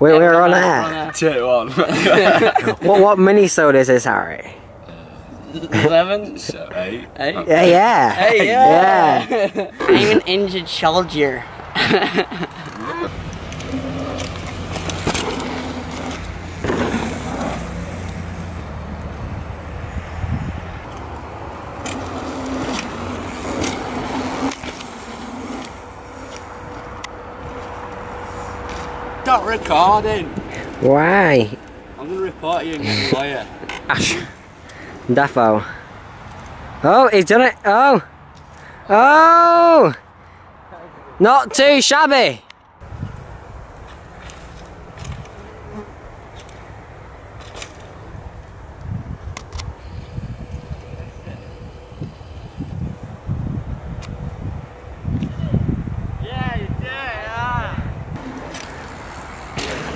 We, we're on air. Two on. What what mini soda is this, Harry? Uh, eleven. so eight. Hey. Yeah, yeah. Hey, yeah. yeah. I'm an injured soldier. Stop recording. Why? I'm gonna report you and get a lawyer. Ash. Defo. Oh, he's done it. Oh. Oh. Not too shabby.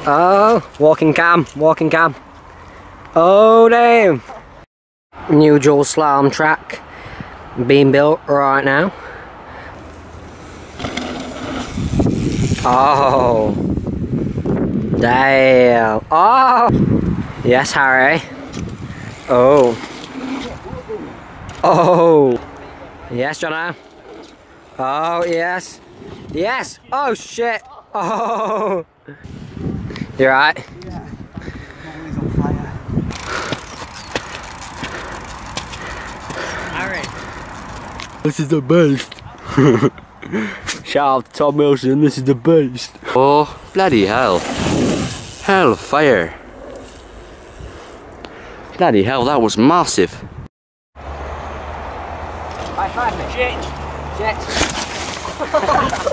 Oh, walking cam, walking cam. Oh damn. New dual slalom track being built right now. Oh. Damn. Oh. Yes, Harry. Oh. Oh. Yes, Jono. Oh, yes. Yes. Oh, shit. Oh. You right? This is the best. Shout out to Tom Wilson, this is the best. Oh, bloody hell. Hell fire. Bloody hell, that was massive. High five me. Jet. Jet.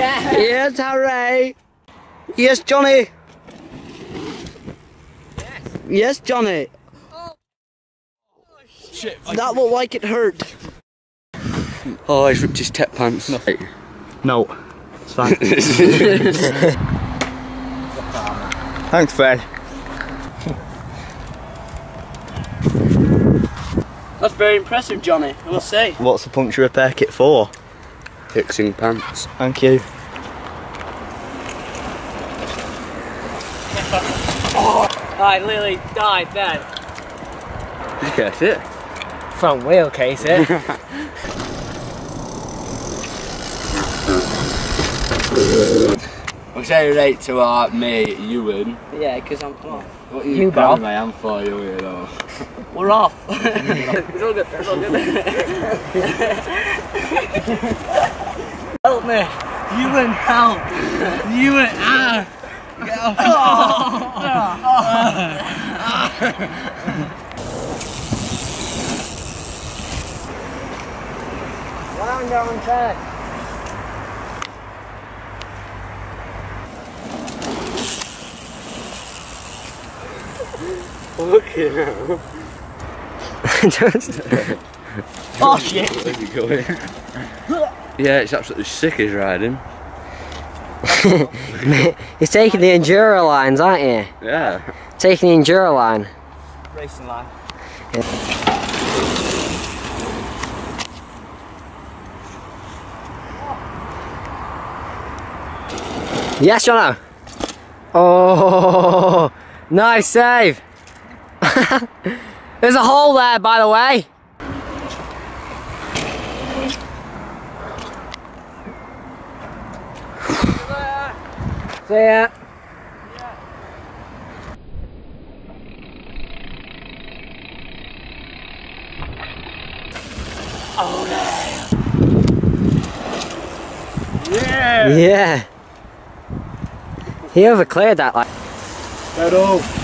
yeah. Yes, Harry. Yes, Johnny. Yes, Johnny. Shit. That looked like it hurt. Oh, he's ripped his tech pants. No. No. It's fine. Thanks, Fred. That's very impressive, Johnny. I will say. What's the puncture repair kit for? Fixing pants. Thank you. I literally died then. Did you catch it? Front wheel case eh? it. I'll say right to our mate Ewan. Yeah, because I'm off. What You, you Bob? grabbing my hand for you, you know? We're off. it's all good. It's all good. help me. You and help. You and Get Round on track. Fucking hell. Just, Oh shit. Where's he going? yeah, it's absolutely sick as riding. You're taking the enduro lines, aren't you? Yeah. Taking the enduro line. Racing line. Yes, Jono. Oh, nice save. There's a hole there, by the way. See ya. Yeah! Yeah. He overcleared that like. Pedal!